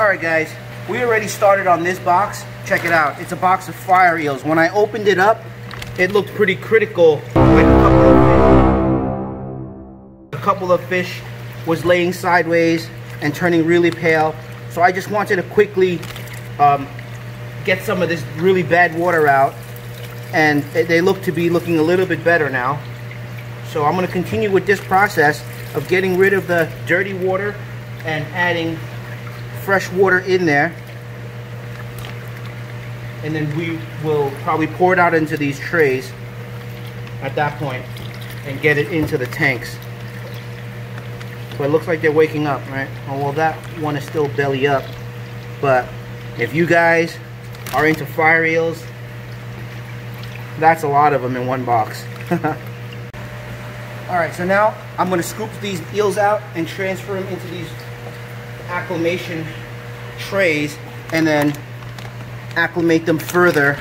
All right, guys, we already started on this box. Check it out. It's a box of fire eels. When I opened it up, it looked pretty critical. Like a couple of, a couple of fish was laying sideways and turning really pale. So I just wanted to quickly um, get some of this really bad water out. And they look to be looking a little bit better now. So I'm going to continue with this process of getting rid of the dirty water and adding fresh water in there. And then we will probably pour it out into these trays at that point and get it into the tanks. So it looks like they're waking up, right? Oh, well, that one is still belly up. But if you guys are into fire eels, that's a lot of them in one box. All right, so now I'm gonna scoop these eels out and transfer them into these acclimation trays and then acclimate them further.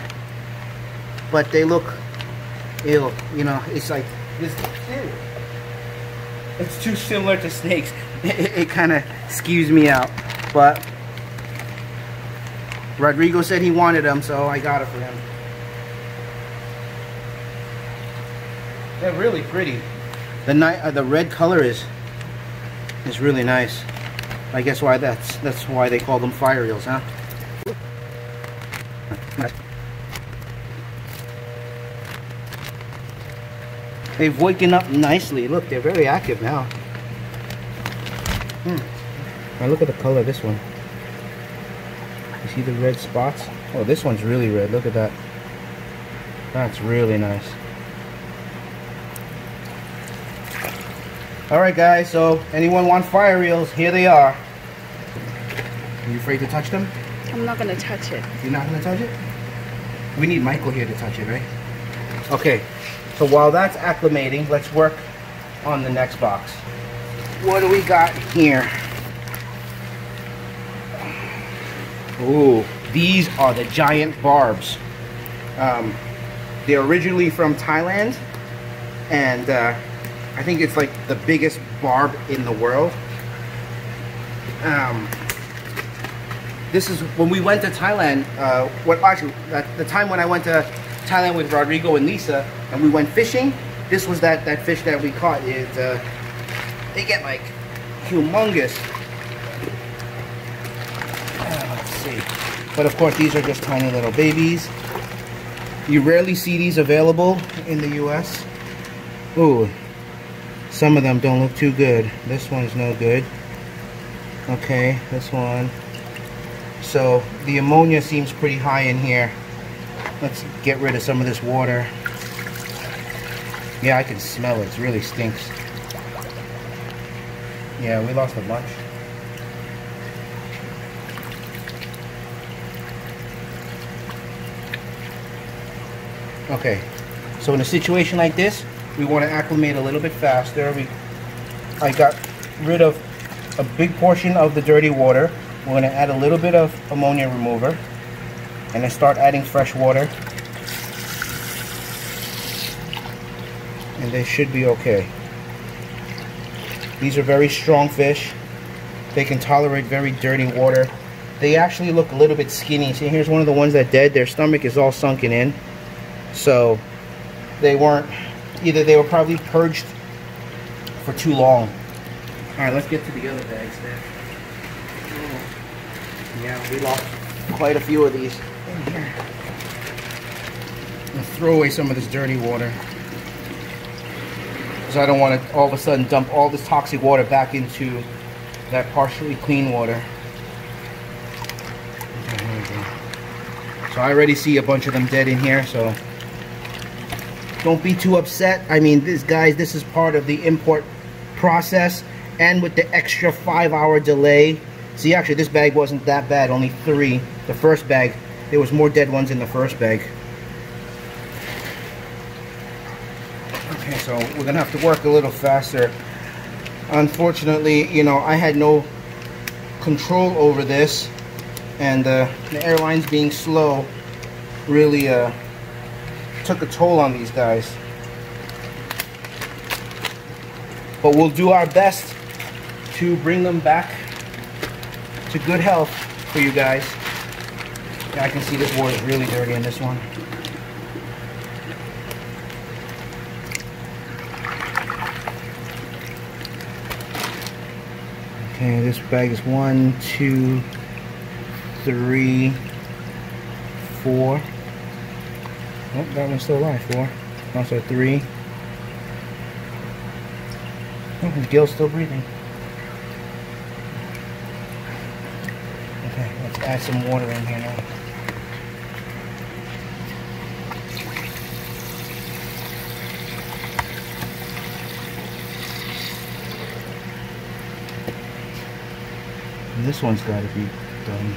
But they look ill, you know, it's like this. It's too similar to snakes. It, it kind of skews me out, but Rodrigo said he wanted them, so I got it for him. They're really pretty. The night, uh, the red color is is really nice. I guess why that's that's why they call them fire eels, huh? They've woken up nicely. Look, they're very active now. Hmm. Now look at the color of this one. You see the red spots? Oh, this one's really red. Look at that. That's really nice. Alright guys, so anyone want fire eels? Here they are. Are you afraid to touch them? I'm not gonna touch it. You're not gonna touch it? We need Michael here to touch it, right? Okay, so while that's acclimating, let's work on the next box. What do we got here? Ooh, these are the giant barbs. Um, they're originally from Thailand, and uh, I think it's like the biggest barb in the world. Um, this is when we went to Thailand. Uh, what actually, at the time when I went to Thailand with Rodrigo and Lisa, and we went fishing. This was that that fish that we caught. It uh, they get like humongous. Uh, let's see. But of course, these are just tiny little babies. You rarely see these available in the U.S. Ooh, some of them don't look too good. This one's no good. Okay, this one. So the ammonia seems pretty high in here. Let's get rid of some of this water. Yeah, I can smell it. It really stinks. Yeah, we lost a bunch. Okay, so in a situation like this, we want to acclimate a little bit faster. We, I got rid of a big portion of the dirty water. We're going to add a little bit of ammonia remover and then start adding fresh water. And they should be okay. These are very strong fish. They can tolerate very dirty water. They actually look a little bit skinny. See, here's one of the ones that dead. Their stomach is all sunken in. So they weren't either they were probably purged for too long. All right, let's get to the other bags there. Oh, yeah, we lost quite a few of these in here. Let's throw away some of this dirty water. Because I don't want to all of a sudden dump all this toxic water back into that partially clean water. So I already see a bunch of them dead in here, so don't be too upset. I mean, this guys, this is part of the import process. And with the extra five hour delay. See, actually, this bag wasn't that bad. Only three. The first bag, there was more dead ones in the first bag. Okay, so we're to have to work a little faster. Unfortunately, you know, I had no control over this. And uh, the airlines being slow really... Uh, took a toll on these guys. But we'll do our best to bring them back to good health for you guys. I can see this water is really dirty in this one. Okay, this bag is one, two, three, four. Oh, that one's still alive. Four. Also three. Oh, gills still breathing. Okay, let's add some water in here now. This one's got to be done.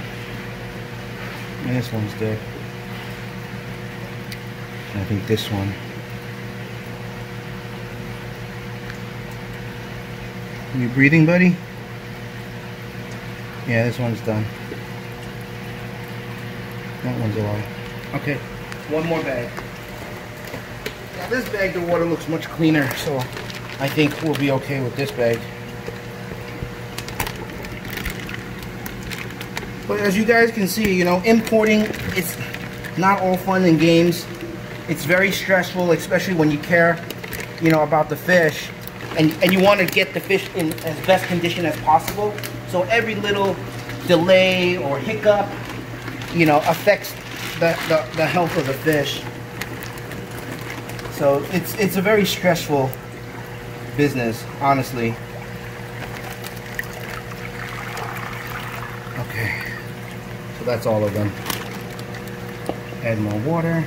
And this one's dead. And I think this one. You breathing, buddy? Yeah, this one's done. That one's alive. Okay, one more bag. Now this bag, the water looks much cleaner, so I think we'll be okay with this bag. But as you guys can see, you know, importing, it's not all fun and games. It's very stressful, especially when you care, you know, about the fish. And, and you want to get the fish in as best condition as possible. So every little delay or hiccup, you know, affects the, the, the health of the fish. So it's, it's a very stressful business, honestly. Okay, so that's all of them. Add more water.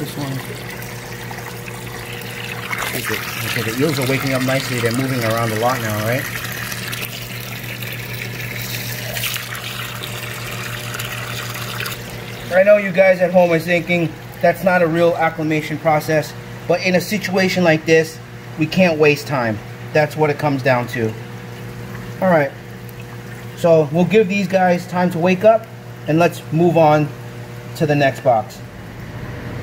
This one. Okay, the eels are waking up nicely. They're moving around a lot now, right? I know you guys at home are thinking that's not a real acclimation process, but in a situation like this, we can't waste time. That's what it comes down to. All right. So we'll give these guys time to wake up and let's move on to the next box.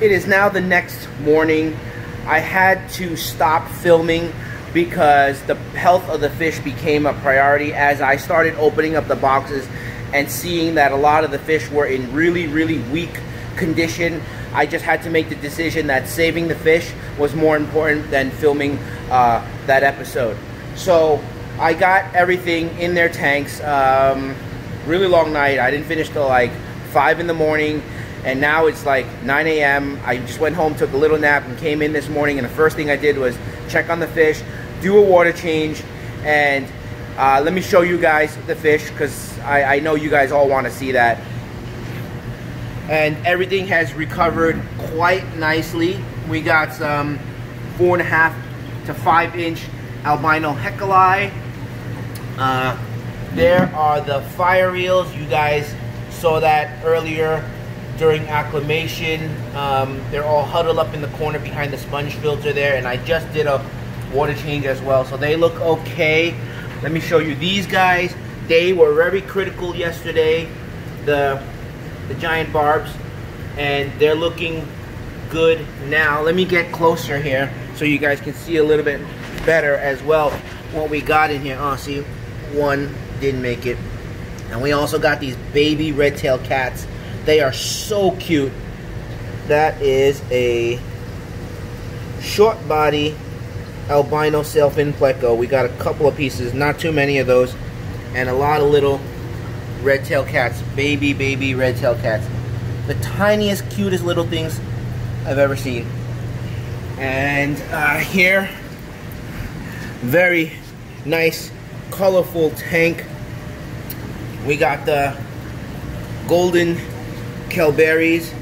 It is now the next morning. I had to stop filming because the health of the fish became a priority as I started opening up the boxes and seeing that a lot of the fish were in really, really weak condition. I just had to make the decision that saving the fish was more important than filming uh, that episode. So I got everything in their tanks. Um, really long night. I didn't finish till like 5 in the morning. And now it's like 9 a.m. I just went home, took a little nap, and came in this morning. And the first thing I did was check on the fish, do a water change, and uh, let me show you guys the fish because I, I know you guys all want to see that. And everything has recovered quite nicely. We got some four and a half to five inch albino heckelii. Uh, there are the fire eels. You guys saw that earlier during acclimation. Um, they're all huddled up in the corner behind the sponge filter there. And I just did a water change as well. So they look okay. Let me show you these guys. They were very critical yesterday. The, the giant barbs. And they're looking good now. Let me get closer here so you guys can see a little bit better as well what we got in here. Oh, see, one didn't make it. And we also got these baby red-tailed cats. They are so cute. That is a short body albino sailfin pleco. We got a couple of pieces, not too many of those, and a lot of little red tail cats, baby, baby red tail cats. The tiniest, cutest little things I've ever seen. And uh, here, very nice colorful tank. We got the golden kelberis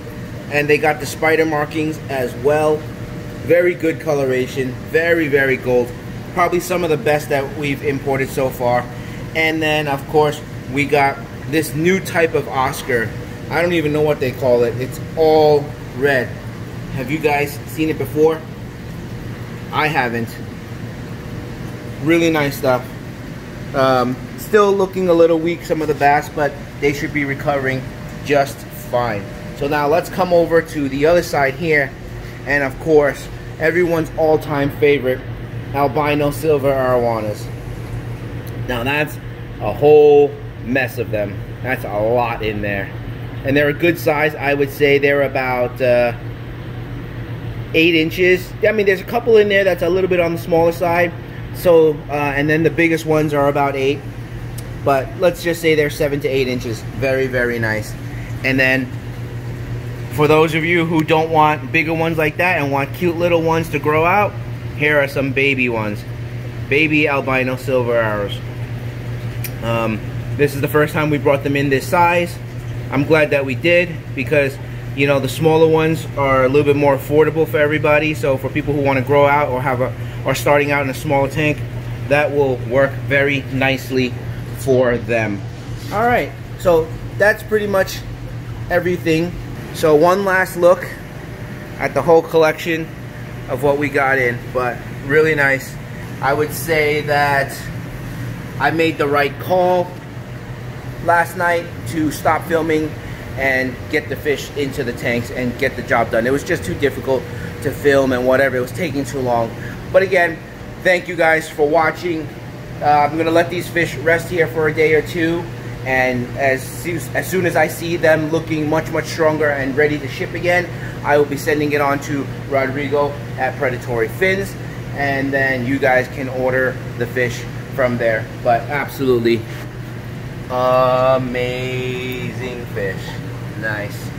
and they got the spider markings as well. Very good coloration, very, very gold. Probably some of the best that we've imported so far. And then, of course, we got this new type of Oscar. I don't even know what they call it. It's all red. Have you guys seen it before? I haven't. Really nice stuff. Um, still looking a little weak, some of the bass, but they should be recovering just fine. So now let's come over to the other side here. And of course, everyone's all-time favorite, albino silver arowanas. Now that's a whole mess of them. That's a lot in there. And they're a good size. I would say they're about uh, eight inches. I mean, there's a couple in there that's a little bit on the smaller side. So, uh, and then the biggest ones are about eight. But let's just say they're seven to eight inches. Very, very nice. And then for those of you who don't want bigger ones like that and want cute little ones to grow out, here are some baby ones. Baby albino silver arrows. Um, this is the first time we brought them in this size. I'm glad that we did because you know the smaller ones are a little bit more affordable for everybody. So for people who want to grow out or have a are starting out in a smaller tank, that will work very nicely for them. All right, so that's pretty much everything. So one last look at the whole collection of what we got in, but really nice. I would say that I made the right call last night to stop filming and get the fish into the tanks and get the job done. It was just too difficult to film and whatever. It was taking too long. But again, thank you guys for watching. Uh, I'm going to let these fish rest here for a day or two. And as, as soon as I see them looking much, much stronger and ready to ship again, I will be sending it on to Rodrigo at Predatory Fins. And then you guys can order the fish from there. But absolutely amazing fish. Nice.